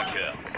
attaqueur.